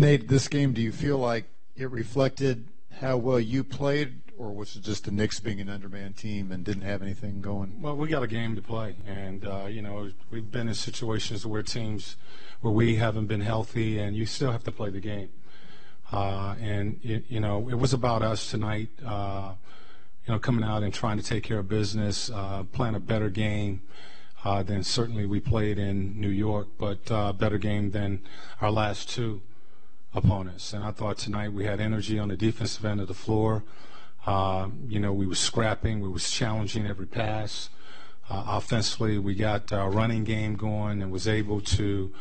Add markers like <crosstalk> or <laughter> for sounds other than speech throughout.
Nate, this game, do you feel like it reflected how well you played, or was it just the Knicks being an underman team and didn't have anything going? Well, we got a game to play, and uh, you know we've been in situations where teams where we haven't been healthy, and you still have to play the game. Uh, and it, you know it was about us tonight. Uh, you know, coming out and trying to take care of business, uh, playing a better game. Uh, than certainly we played in New York, but uh, better game than our last two opponents. And I thought tonight we had energy on the defensive end of the floor. Uh, you know, we were scrapping, we was challenging every pass. Uh, offensively, we got our running game going and was able to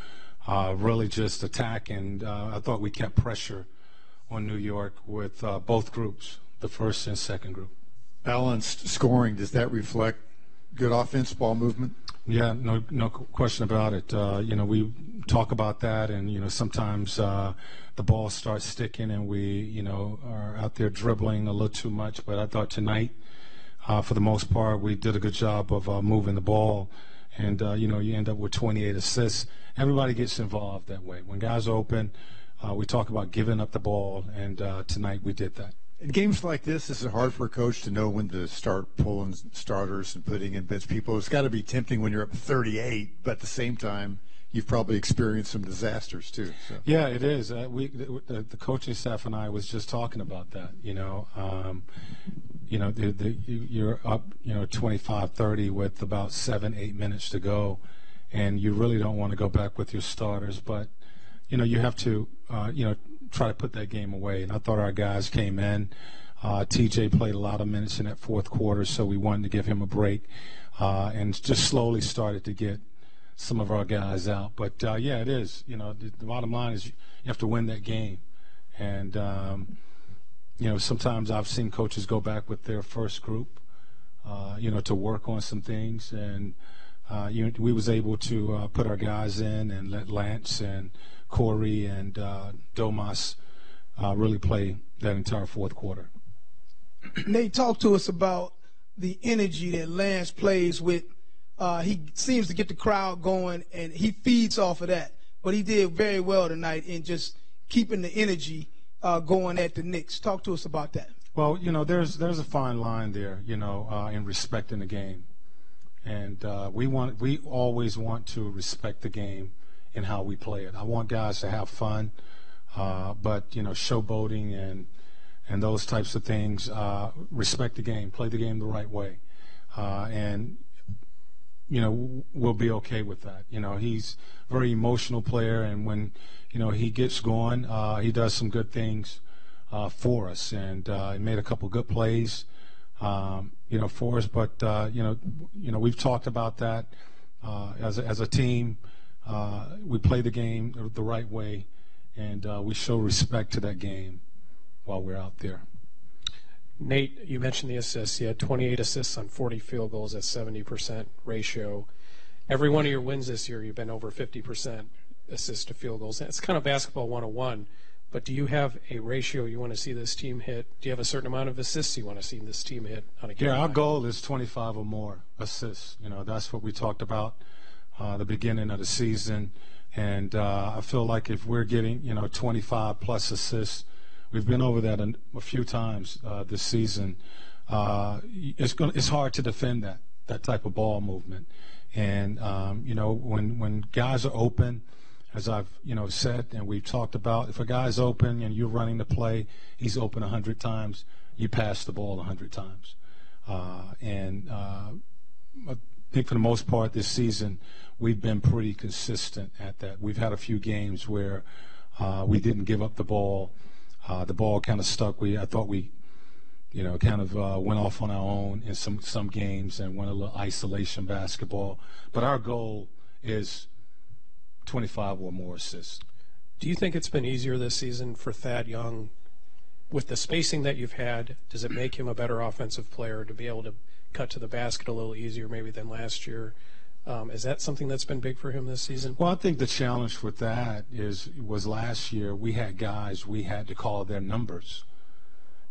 uh, really just attack. And uh, I thought we kept pressure on New York with uh, both groups, the first and second group. Balanced scoring, does that reflect good offense, ball movement? Yeah, no, no question about it. Uh, you know, we talk about that, and you know, sometimes uh, the ball starts sticking, and we, you know, are out there dribbling a little too much. But I thought tonight, uh, for the most part, we did a good job of uh, moving the ball, and uh, you know, you end up with 28 assists. Everybody gets involved that way. When guys are open, uh, we talk about giving up the ball, and tonight we did that. In games like this, is it hard for a coach to know when to start pulling starters and putting in bench people? It's got to be tempting when you're up 38, but at the same time, you've probably experienced some disasters too. So. Yeah, it is. Uh, we the, the, coaching staff and I was just talking about that. You know, um, you know, the, the, you're up, you know, 25, 30 with about seven, eight minutes to go, and you really don't want to go back with your starters, but you know, you have to, uh, you know, try to put that game away. And I thought our guys came in. Uh, TJ played a lot of minutes in that fourth quarter, so we wanted to give him a break uh, and just slowly started to get some of our guys out. But uh, yeah, it is. You know, the, the, bottom line is you have to win that game. And, um, you know, sometimes I've seen coaches go back with their first group, uh, you know, to work on some things. And, uh, you we was able to uh, put our guys in and let Lance and – Cory and uh, Domas uh, really play that entire fourth quarter. <clears throat> Nate, talk to us about the energy that Lance plays with. Uh, he seems to get the crowd going, and he feeds off of that. But he did very well tonight in just keeping the energy uh, going at the Knicks. Talk to us about that. Well, you know, there's there's a fine line there, you know, uh, in respecting the game, and uh, we want we always want to respect the game and how we play it. I want guys to have fun, uh, but you know, showboating and and those types of things. Uh, respect the game, play the game the right way, uh, and you know we'll be okay with that. You know, he's a very emotional player, and when you know he gets going, uh, he does some good things uh, for us, and he made a couple good plays. Um, you know, for us, but you know, you know, we've talked about that as a, as a team uh, we play the game the right way, and uh, we show respect to that game while we're out there. Nate, you mentioned the assists. You had 28 assists on 40 field goals at 70% ratio. Every one of your wins this year, you've been over 50% assist to field goals. It's kind of basketball 101. But do you have a ratio you want to see this team hit? Do you have a certain amount of assists you want to see this team hit on a game? Yeah, our goal is 25 or more assists. You know, that's what we talked about uh, the beginning of the season. And uh, I feel like if we're getting, you know, 25 plus assists, we've been over that a, a few times uh, this season. Uh, it's going it's hard to defend that that type of ball movement. And um, you know, when when guys are open, as I've you know said and we've talked about, if a guy's open and you're running the play, he's open 100 times, you pass the ball 100 times. Uh, and uh, I think for the most part this season, we've been pretty consistent at that. We've had a few games where uh, we didn't give up the ball. Uh, the ball kind of stuck. We I thought we, you know, kind of uh, went off on our own in some some games and went a little isolation basketball. But our goal is 25 or more assists. Do you think it's been easier this season for Thad Young with the spacing that you've had? Does it make him a better offensive player to be able to cut to the basket a little easier maybe than last year? Um, is that something that's been big for him this season? Well, I think the challenge with that is was last year we had guys we had to call their numbers.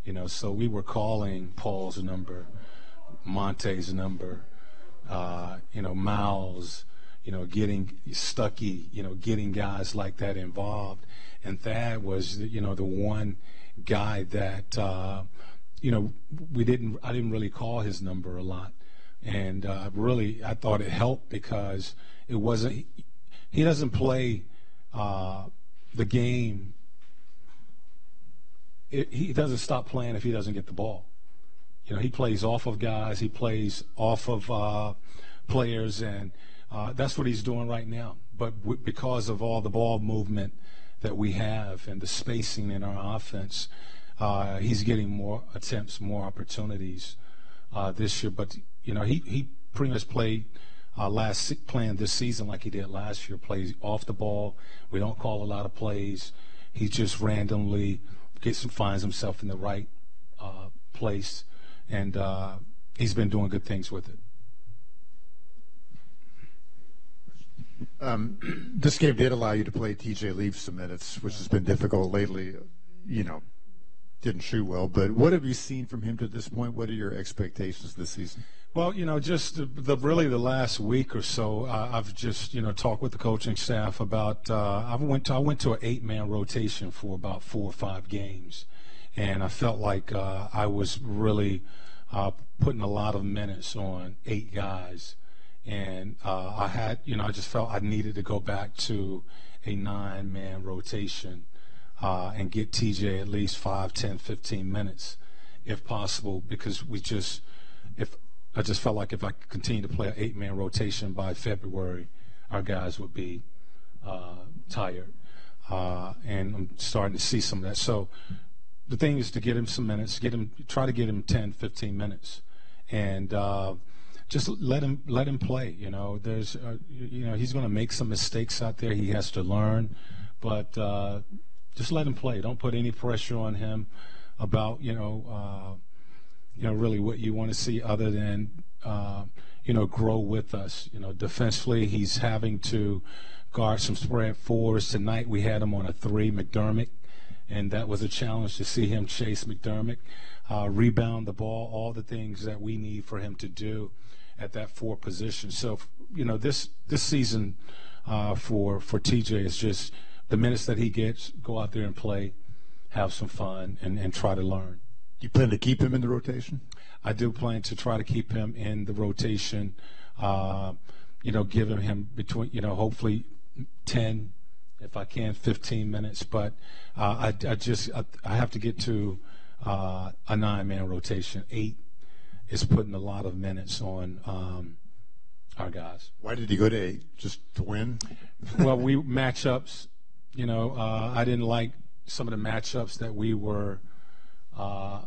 You know, so we were calling Paul's number, Monta's number, uh, you know, Miles, you know, getting Stuckey, you know, getting guys like that involved. And Thad was, you know, the one guy that, uh, you know, we didn't, I didn't really call his number a lot. And uh, really, I thought it helped because it wasn't, he doesn't play uh, the game, it, he doesn't stop playing if he doesn't get the ball. You know, he plays off of guys, he plays off of uh, players, and uh, that's what he's doing right now. But w- because of all the ball movement that we have and the spacing in our offense, uh, he's getting more attempts, more opportunities uh, this year. But you know, he he pretty much played uh, last playing this season like he did last year. Plays off the ball. We don't call a lot of plays. He just randomly gets and finds himself in the right uh, place, and uh, he's been doing good things with it. Um, <clears throat> this game did allow you to play TJ Leaf some minutes, which has been difficult lately. You know, didn't shoot well, but what have you seen from him to this point? What are your expectations this season? Well, you know, just the, the really the last week or so, uh, I've just you know talked with the coaching staff about. Uh, I went to I went to an eight man rotation for about four or five games, and I felt like uh, I was really uh, putting a lot of minutes on eight guys and uh, I had, you know, I just felt I needed to go back to a nine man rotation uh, and get TJ at least 5, 10, 15 minutes if possible because we just, if I just felt like if I could continue to play an eight man rotation by February, our guys would be uh, tired. Uh, and I'm starting to see some of that. So the thing is to get him some minutes, get him, try to get him 10, 15 minutes. And, uh, just let him let him play. You know, there's uh, you know he's going to make some mistakes out there. He has to learn, but uh, just let him play. Don't put any pressure on him about you know uh, you know really what you want to see other than uh, you know grow with us. You know, defensively he's having to guard some spread fours tonight. We had him on a three, McDermott. And that was a challenge to see him chase McDermott, uh, rebound the ball, all the things that we need for him to do at that four position. So you know this this season uh, for for TJ is just the minutes that he gets, go out there and play, have some fun, and, and try to learn. You plan to keep him in the rotation? I do plan to try to keep him in the rotation. Uh, you know, giving him between you know hopefully ten, if I can, fifteen minutes. But uh, I, I just I, I, have to get to uh, a nine-man rotation, eight is putting a lot of minutes on um, our guys. Why did he go to eight? Just to win? well, we matchups. You know, uh, I didn't like some of the matchups that we were uh,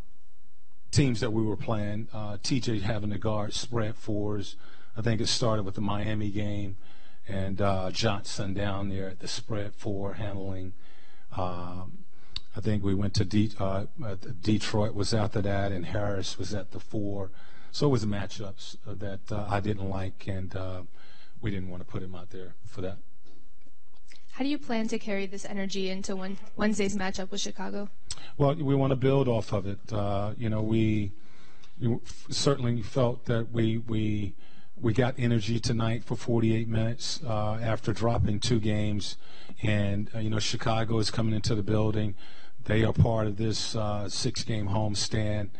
teams that we were playing. Uh, TJ having to guard spread fours. I think it started with the Miami game, and uh, Johnson down there at the spread four handling. Um, I think we went to De- uh, uh, Detroit was after that, and Harris was at the four. So it was matchups that uh, I didn't like, and uh, we didn't want to put him out there for that. How do you plan to carry this energy into Wednesday's matchup with Chicago? Well, we want to build off of it. Uh, you know, we, we, certainly felt that we we we got energy tonight for 48 minutes after dropping two games, and you know Chicago is coming into the building. They are part of this uh, six game homestand,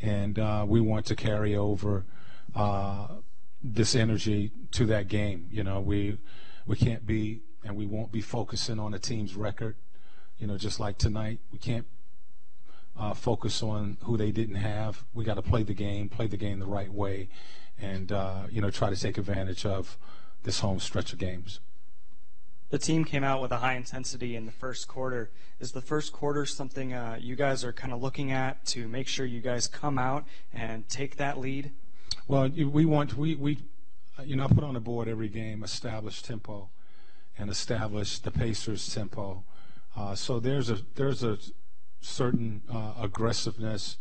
and uh, we want to carry over uh, this energy to that game. You know, we, we can't be and we won't be focusing on a team's record. You know, just like tonight, we can't uh, focus on who they didn't have. We got to play the game, play the game the right way, and uh, you know try to take advantage of this home stretch of games the team came out with a high intensity in the first quarter. Is the first quarter something uh, you guys are kind of looking at to make sure you guys come out and take that lead? Well, we want we we you know I put on the board every game establish tempo and establish the Pacers tempo. Uh, so there's a there's a certain uh, aggressiveness,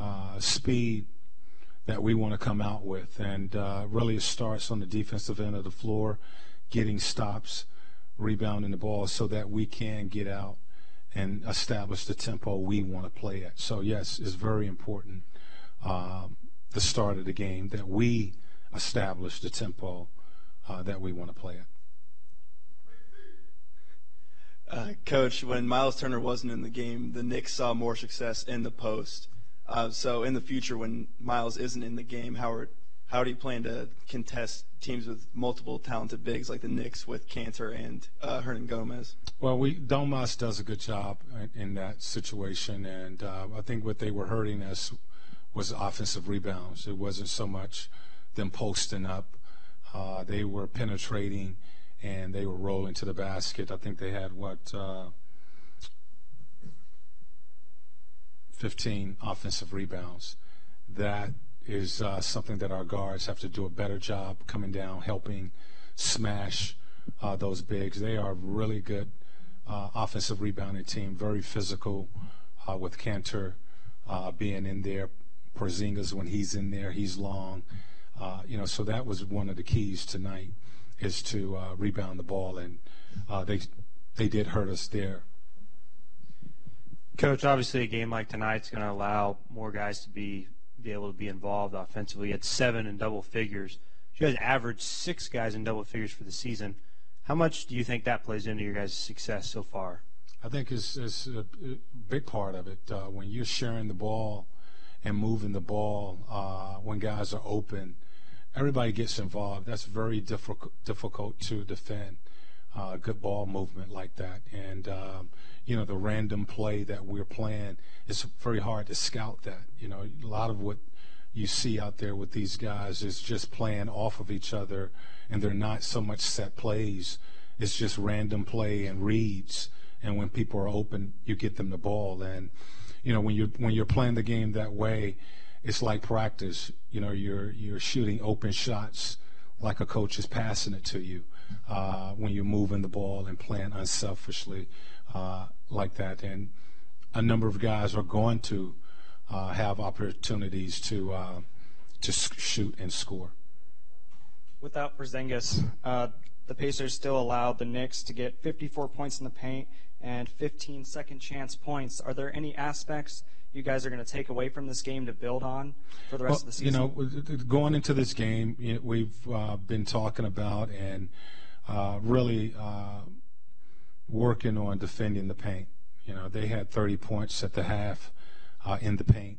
uh, speed that we want to come out with, and uh, really it starts on the defensive end of the floor, getting stops rebounding the ball so that we can get out and establish the tempo we want to play at. So, yes, it's very important um, the start of the game that we establish the tempo uh, that we want to play at. Uh, Coach, when Miles Turner wasn't in the game, the Knicks saw more success in the post. Uh, so in the future, when Miles isn't in the game, how are, how do you plan to contest teams with multiple talented bigs like the Knicks with Kanter and uh, Hernangomez? Well, we Domas does a good job in, in that situation, and uh, I think what they were hurting us was offensive rebounds. It wasn't so much them posting up; uh, they were penetrating and they were rolling to the basket. I think they had what uh, 15 offensive rebounds. That is uh, something that our guards have to do a better job coming down, helping smash uh, those bigs. They are really good uh, offensive rebounding team, very physical uh, with Kanter uh, being in there. Porzingis, when he's in there, he's long. You know, so that was one of the keys tonight is to rebound the ball, and they they did hurt us there. Coach, obviously a game like tonight's going to allow more guys to be be able to be involved offensively. At seven in double figures, you guys averaged six guys in double figures for the season. How much do you think that plays into your guys' success so far? I think it's, it's a big part of it. Uh, when you're sharing the ball and moving the ball, uh, when guys are open, everybody gets involved. That's very difficult difficult to defend. Uh, good ball movement like that, and um, you know, the random play that we're playing, it's very hard to scout that. You know, a lot of what you see out there with these guys is just playing off of each other, and they're not so much set plays. It's just random play and reads. And when people are open, you get them the ball. And you know, when you're when you're playing the game that way, it's like practice. You know, you're you're shooting open shots like a coach is passing it to you uh, when you're moving the ball and playing unselfishly uh, like that. And a number of guys are going to uh, have opportunities to uh, to shoot and score. Without Porzingis, uh, the Pacers still allowed the Knicks to get 54 points in the paint and 15 second chance points. Are there any aspects you guys are going to take away from this game to build on for the rest well, of the season? You know, going into this game, we've uh, been talking about and uh, really uh, working on defending the paint. You know, they had 30 points at the half uh, in the paint,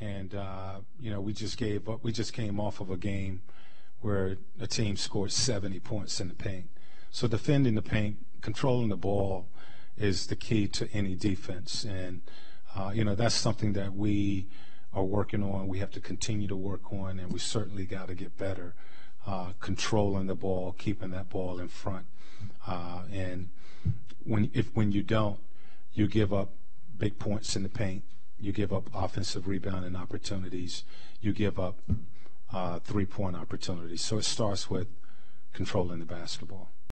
and uh, you know we just gave up. We just came off of a game where a team scored 70 points in the paint. So defending the paint, controlling the ball, is the key to any defense, and uh, you know that's something that we are working on. We have to continue to work on, and we certainly got to get better uh, controlling the ball, keeping that ball in front, uh, and when if when you don't, you give up big points in the paint. You give up offensive rebounding opportunities. You give up uh, three point opportunities. So it starts with controlling the basketball.